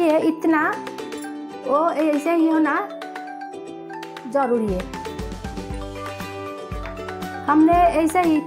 ये इतना वो ऐसे ही होना ज़रूरी है। हमने ऐसे ही